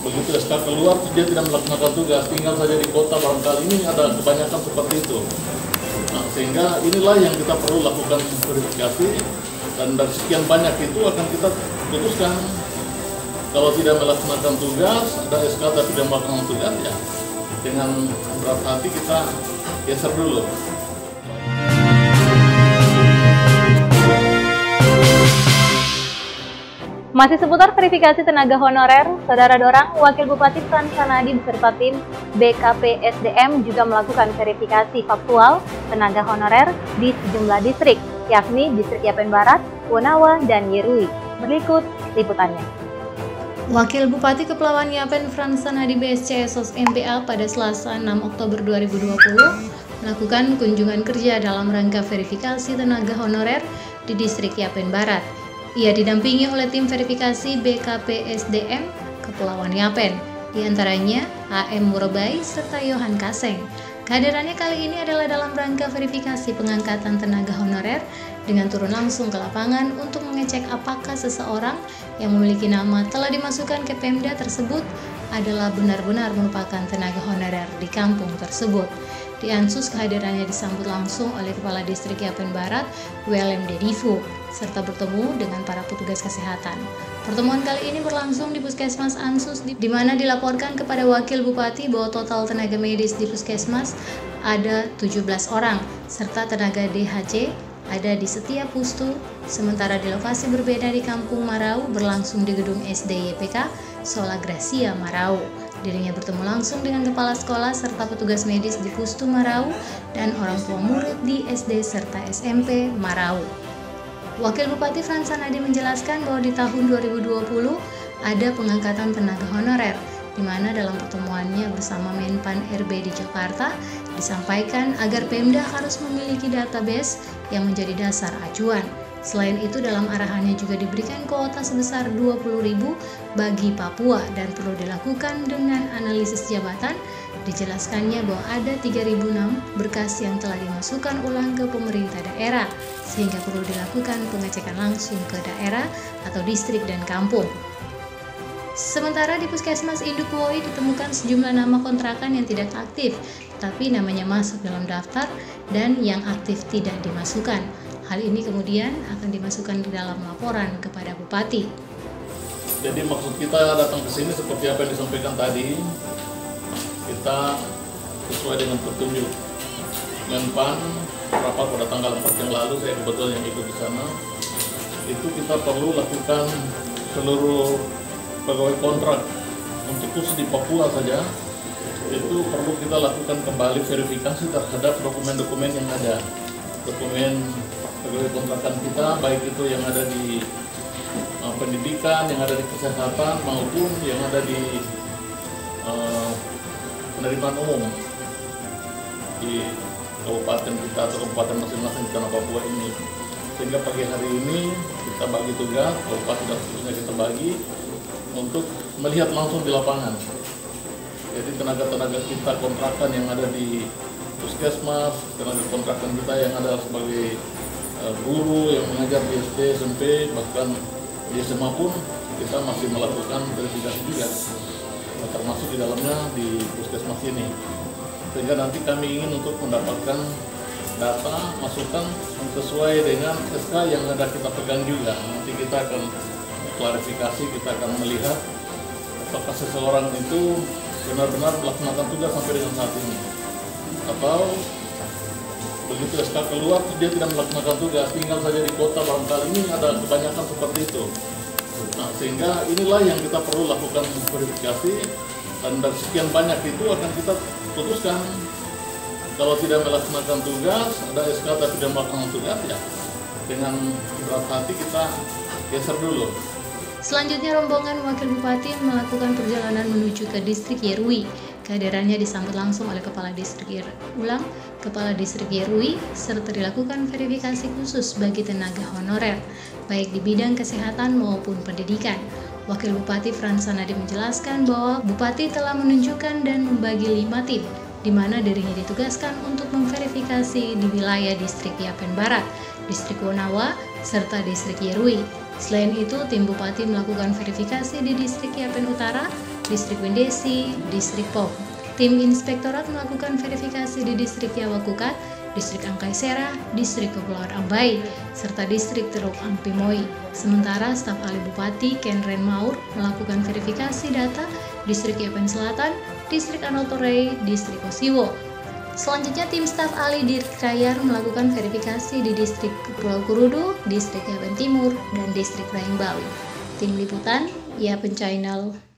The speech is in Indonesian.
begitu SK keluar dia tidak melaksanakan tugas. Tinggal saja di kota barangkali ini ada kebanyakan seperti itu. Nah, sehingga inilah yang kita perlu lakukan verifikasi dan dari sekian banyak itu akan kita putuskan. Kalau tidak melaksanakan tugas ada SK tapi tidak melaksanakan tugas ya dengan berat hati kita geser dulu Masih seputar verifikasi tenaga honorer, Saudara Dorang, Wakil Bupati Fransanadi beserta tim BKP SDM juga melakukan verifikasi faktual tenaga honorer di sejumlah distrik, yakni Distrik Yapen Barat, Wonawa, dan Yerui. Berikut liputannya. Wakil Bupati Kepulauan Yapen Fransanadi BSC SOS MPA pada Selasa 6 Oktober 2020 melakukan kunjungan kerja dalam rangka verifikasi tenaga honorer di Distrik Yapen Barat. Ia didampingi oleh tim verifikasi BKP SDM Kepulauan Yapen, di antaranya AM Murobai serta Yohan Kaseng. Kehadirannya kali ini adalah dalam rangka verifikasi pengangkatan tenaga honorer dengan turun langsung ke lapangan untuk mengecek apakah seseorang yang memiliki nama telah dimasukkan ke Pemda tersebut adalah benar-benar merupakan tenaga honorer di kampung tersebut. Di Ansus kehadirannya disambut langsung oleh Kepala Distrik Yapen Barat, WLM Dedifu, serta bertemu dengan para petugas kesehatan. Pertemuan kali ini berlangsung di Puskesmas Ansus, di, mana dilaporkan kepada Wakil Bupati bahwa total tenaga medis di Puskesmas ada 17 orang, serta tenaga DHC ada di setiap pustu, sementara di lokasi berbeda di Kampung Marau berlangsung di gedung SD YPK Sola Gracia Marau. Dirinya bertemu langsung dengan kepala sekolah serta petugas medis di Pustu Marau dan orang tua murid di SD serta SMP Marau. Wakil Bupati Fransanadi menjelaskan bahwa di tahun 2020 ada pengangkatan tenaga honorer, di mana dalam pertemuannya bersama Menpan RB di Jakarta disampaikan agar Pemda harus memiliki database yang menjadi dasar acuan. Selain itu dalam arahannya juga diberikan kuota sebesar 20.000 bagi Papua dan perlu dilakukan dengan analisis jabatan. Dijelaskannya bahwa ada 3.006 berkas yang telah dimasukkan ulang ke pemerintah daerah sehingga perlu dilakukan pengecekan langsung ke daerah atau distrik dan kampung. Sementara di Puskesmas Induk Woi ditemukan sejumlah nama kontrakan yang tidak aktif, tapi namanya masuk dalam daftar dan yang aktif tidak dimasukkan. Hal ini kemudian akan dimasukkan di dalam laporan kepada Bupati. Jadi maksud kita datang ke sini seperti apa yang disampaikan tadi, kita sesuai dengan petunjuk Menpan rapat pada tanggal 4 yang lalu, saya kebetulan yang ikut di sana, itu kita perlu lakukan seluruh pegawai kontrak untuk khusus di Papua saja, itu perlu kita lakukan kembali verifikasi terhadap dokumen-dokumen yang ada, dokumen pegawai kontrakan kita baik itu yang ada di uh, pendidikan, yang ada di kesehatan maupun yang ada di uh, penerimaan umum di kabupaten kita atau kabupaten masing-masing di tanah Papua ini. Sehingga pagi hari ini kita bagi tugas, kabupaten dan seterusnya kita bagi untuk melihat langsung di lapangan. Jadi tenaga-tenaga kita kontrakan yang ada di puskesmas, tenaga kontrakan kita yang ada sebagai Eh, guru yang mengajar di SD, SMP, bahkan di SMA pun kita masih melakukan verifikasi juga, nah, termasuk di dalamnya di puskesmas ini. Sehingga nanti kami ingin untuk mendapatkan data, masukan sesuai dengan SK yang ada kita pegang juga. Nanti kita akan klarifikasi, kita akan melihat apakah seseorang itu benar-benar melaksanakan tugas sampai dengan saat ini. Atau begitu SK keluar dia tidak melaksanakan tugas. Tinggal saja di kota barangkali ini ada kebanyakan seperti itu. Nah sehingga inilah yang kita perlu lakukan verifikasi dan dari sekian banyak itu akan kita putuskan. Kalau tidak melaksanakan tugas ada SK tapi tidak melaksanakan tugas ya dengan berat hati kita geser dulu. Selanjutnya rombongan Wakil Bupati melakukan perjalanan menuju ke distrik Yerui. Kehadirannya disambut langsung oleh Kepala Distrik Ulang, Kepala Distrik Yerui, serta dilakukan verifikasi khusus bagi tenaga honorer, baik di bidang kesehatan maupun pendidikan. Wakil Bupati Fransanadi menjelaskan bahwa Bupati telah menunjukkan dan membagi lima tim, di mana dirinya ditugaskan untuk memverifikasi di wilayah distrik Yapen Barat, distrik Wonawa, serta distrik Yerui. Selain itu, tim Bupati melakukan verifikasi di distrik Yapen Utara, Distrik Wendesi, Distrik Pom. Tim Inspektorat melakukan verifikasi di Distrik Yawakukat, Distrik Angkai Sera, Distrik Kepulauan Ambai, serta Distrik Teluk Ampimoi. Sementara staf ahli Bupati Ken Ren Maur melakukan verifikasi data Distrik Yapen Selatan, Distrik Anotorei, Distrik Osiwo. Selanjutnya tim staf ahli Dirkayar melakukan verifikasi di Distrik Pulau Kurudu, Distrik Yapen Timur, dan Distrik Raing Bawi. Tim Liputan, Yapen Channel.